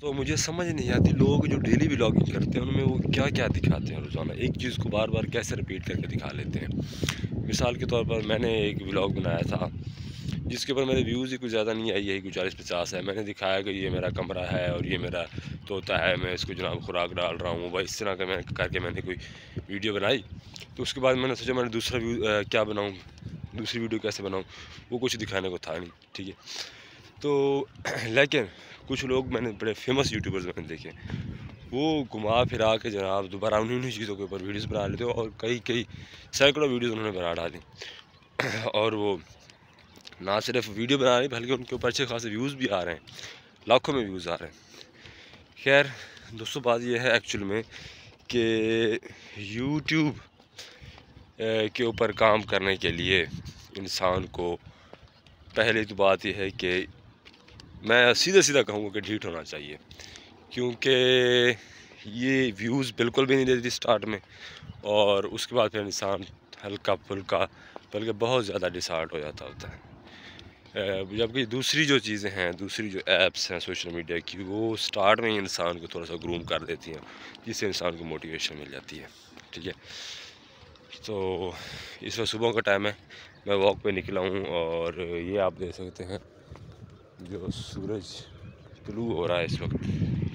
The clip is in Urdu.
تو مجھے سمجھ نہیں آتی، لوگ جو ڈیلی ولاگنگ کرتے ہیں، ان میں وہ کیا کیا دکھاتے ہیں روزانہ؟ ایک چیز کو بار بار کیسے رپیٹ کر کے دکھا لیتے ہیں؟ مثال کے طور پر میں نے ایک ولاگ بنایا تھا، جس کے اوپر میرے ویوز ہی کچھ زیادہ نہیں آئی یہی کچھ چالیس پچاس ہے۔ میں نے دکھایا کہ یہ میرا کمرہ ہے اور یہ میرا طوطا ہے، میں اس کو جناب خوراک ڈال رہا ہوں۔ وہ اس طرح کا میں کر کے میں نے کوئی ویڈیو بنائی۔ تو اس کے بعد میں نے سوچا، میں نے دوسرا ویو کیا بناؤں؟ دوسری ویڈیو کیسے بناؤں؟ وہ کچھ دکھانے کو تھا نہیں، ٹھیک ہے۔ تو لیکن کچھ لوگ میں نے بڑے فیمس یوٹیوبرز میں نے دیکھے وہ گھما پھرا کے جناب دوبارہ انہیں انہیں چیزوں کے اوپر ویڈیوز بنا لیتے اور کئی کئی سینکڑوں ویڈیوز انہوں نے بنا ڈالی اور وہ نہ صرف ویڈیو بنا رہی بلکہ ان کے اوپر اچھے خاصے ویوز بھی آ رہے ہیں۔ لاکھوں میں ویوز آ رہے ہیں۔ خیر دوستوں بات یہ ہے ایکچول میں کہ یوٹیوب کے اوپر کام کرنے کے لیے انسان کو پہلے تو بات یہ ہے کہ میں سیدھا سیدھا کہوں گا کہ ڈھیٹ ہونا چاہیے، کیونکہ یہ ویوز بالکل بھی نہیں دیتی سٹارٹ میں، اور اس کے بعد پھر انسان ہلکا پھلکا، بلکہ بہت زیادہ ڈسارٹ ہو جاتا ہوتا ہے۔ جبکہ دوسری جو چیزیں ہیں، دوسری جو ایپس ہیں سوشل میڈیا کی، وہ سٹارٹ میں ہی انسان کو تھوڑا سا گروم کر دیتی ہیں، جس سے انسان کو موٹیویشن مل جاتی ہے۔ ٹھیک ہے؟ تو اس وقت صبح کا ٹائم ہے، میں واک پہ نکلا ہوں، اور یہ آپ دیکھ سکتے ہیں۔ جو سورج طلوع ہو رہا ہے اس وقت